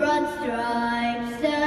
broad stripes.